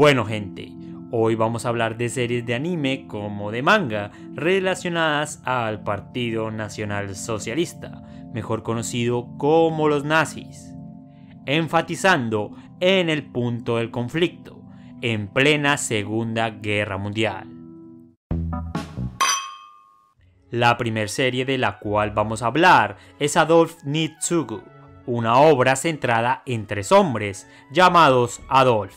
Bueno gente, hoy vamos a hablar de series de anime como de manga relacionadas al Partido Nacional Socialista, mejor conocido como los nazis, enfatizando en el punto del conflicto, en plena Segunda Guerra Mundial. La primera serie de la cual vamos a hablar es Adolf Nitsugu, una obra centrada en tres hombres llamados Adolf.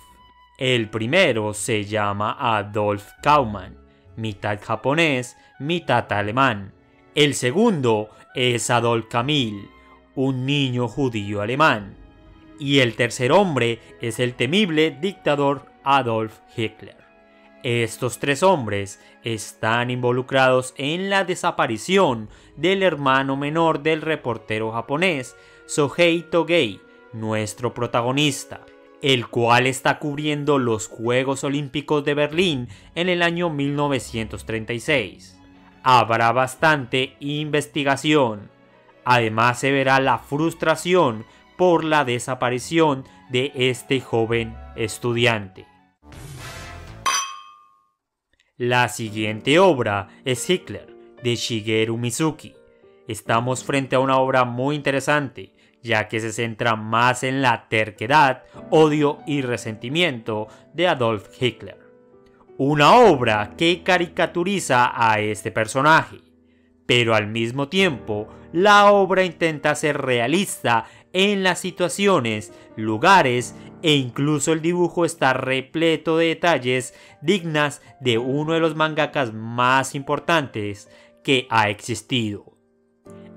El primero se llama Adolf Kaumann, mitad japonés, mitad alemán. El segundo es Adolf Camille, un niño judío alemán. Y el tercer hombre es el temible dictador Adolf Hitler. Estos tres hombres están involucrados en la desaparición del hermano menor del reportero japonés Sohei Togei, nuestro protagonista, el cual está cubriendo los Juegos Olímpicos de Berlín en el año 1936. Habrá bastante investigación. Además se verá la frustración por la desaparición de este joven estudiante. La siguiente obra es Hitler, de Shigeru Mizuki. Estamos frente a una obra muy interesante, ya que se centra más en la terquedad, odio y resentimiento de Adolf Hitler. Una obra que caricaturiza a este personaje, pero al mismo tiempo la obra intenta ser realista en las situaciones, lugares e incluso el dibujo está repleto de detalles dignas de uno de los mangakas más importantes que ha existido.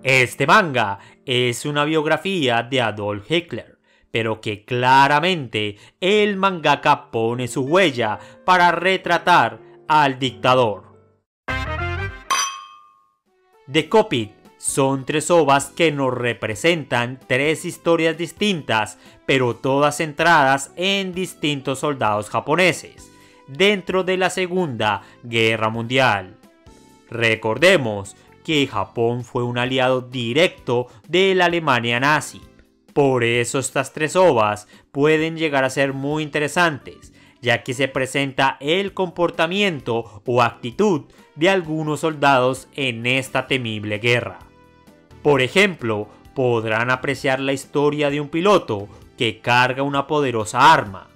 Este manga es una biografía de Adolf Hitler, pero que claramente el mangaka pone su huella para retratar al dictador. The Copy son tres ovas que nos representan tres historias distintas, pero todas centradas en distintos soldados japoneses, dentro de la Segunda Guerra Mundial. Recordemos que Japón fue un aliado directo de la Alemania nazi. Por eso estas tres ovas pueden llegar a ser muy interesantes, ya que se presenta el comportamiento o actitud de algunos soldados en esta temible guerra. Por ejemplo, podrán apreciar la historia de un piloto que carga una poderosa arma,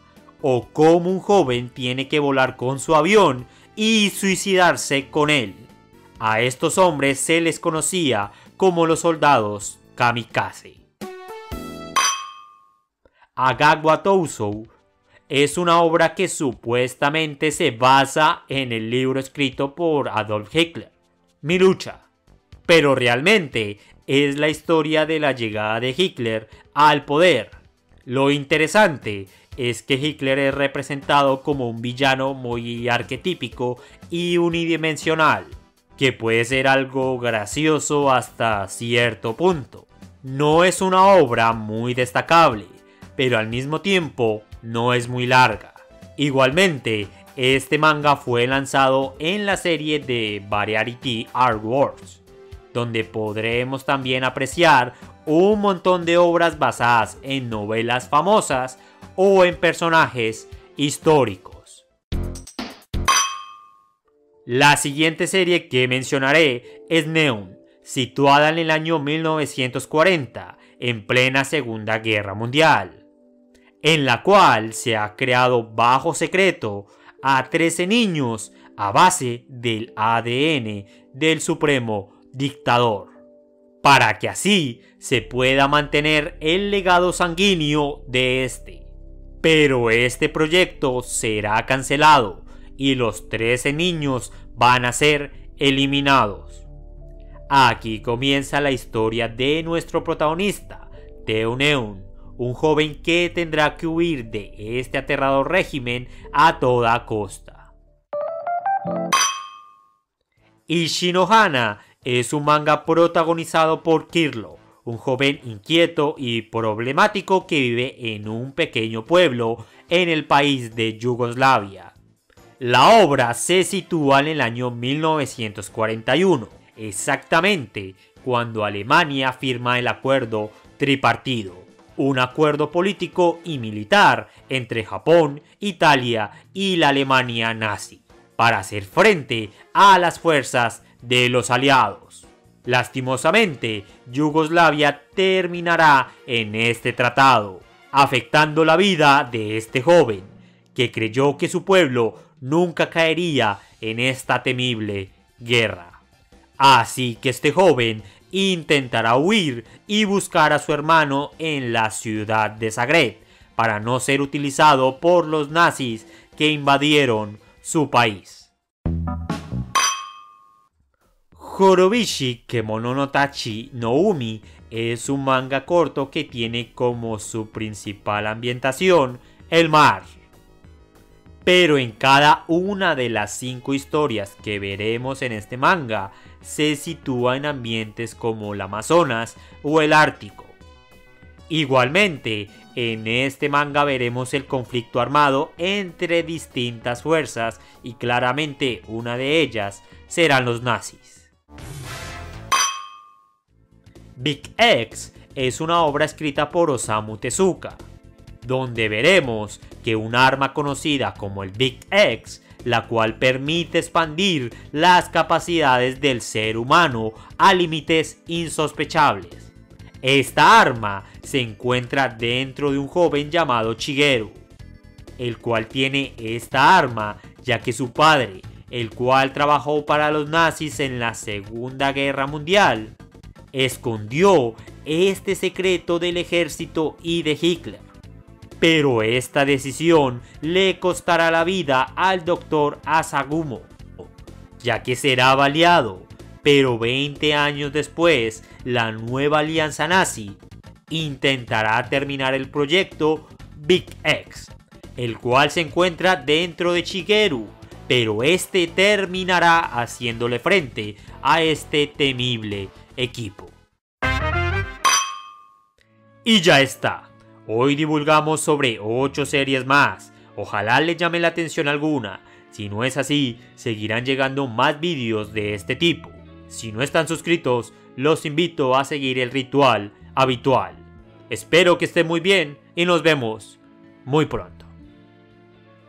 o cómo un joven tiene que volar con su avión y suicidarse con él. A estos hombres se les conocía como los soldados kamikaze. Agagwa Tousou es una obra que supuestamente se basa en el libro escrito por Adolf Hitler, Mi lucha, pero realmente es la historia de la llegada de Hitler al poder. Lo interesante es que Hitler es representado como un villano muy arquetípico y unidimensional, que puede ser algo gracioso hasta cierto punto. No es una obra muy destacable, pero al mismo tiempo no es muy larga. Igualmente, este manga fue lanzado en la serie de Variety Art donde podremos también apreciar un montón de obras basadas en novelas famosas o en personajes históricos. La siguiente serie que mencionaré es Neon, situada en el año 1940, en plena Segunda Guerra Mundial, en la cual se ha creado bajo secreto a 13 niños a base del ADN del Supremo dictador, para que así se pueda mantener el legado sanguíneo de este. Pero este proyecto será cancelado y los 13 niños van a ser eliminados. Aquí comienza la historia de nuestro protagonista, Neun, un joven que tendrá que huir de este aterrador régimen a toda costa. Ishinohana es un manga protagonizado por Kirlo, un joven inquieto y problemático que vive en un pequeño pueblo en el país de Yugoslavia. La obra se sitúa en el año 1941, exactamente cuando Alemania firma el acuerdo tripartido, un acuerdo político y militar entre Japón, Italia y la Alemania nazi para hacer frente a las fuerzas de los aliados. Lastimosamente, Yugoslavia terminará en este tratado, afectando la vida de este joven, que creyó que su pueblo nunca caería en esta temible guerra. Así que este joven intentará huir y buscar a su hermano en la ciudad de Zagreb para no ser utilizado por los nazis que invadieron su país. Horobishi Kemononotachi no Umi es un manga corto que tiene como su principal ambientación el mar. Pero en cada una de las cinco historias que veremos en este manga se sitúa en ambientes como el Amazonas o el Ártico. Igualmente, en este manga veremos el conflicto armado entre distintas fuerzas y claramente una de ellas serán los nazis. Big X es una obra escrita por Osamu Tezuka, donde veremos que un arma conocida como el Big X la cual permite expandir las capacidades del ser humano a límites insospechables. Esta arma se encuentra dentro de un joven llamado Shigeru, el cual tiene esta arma ya que su padre, el cual trabajó para los nazis en la Segunda Guerra Mundial, escondió este secreto del ejército y de Hitler pero esta decisión le costará la vida al doctor Asagumo, ya que será baleado, pero 20 años después, la nueva alianza nazi intentará terminar el proyecto Big X, el cual se encuentra dentro de Shigeru, pero este terminará haciéndole frente a este temible equipo. Y ya está. Hoy divulgamos sobre 8 series más. Ojalá les llame la atención alguna. Si no es así, seguirán llegando más vídeos de este tipo. Si no están suscritos, los invito a seguir el ritual habitual. Espero que estén muy bien y nos vemos muy pronto.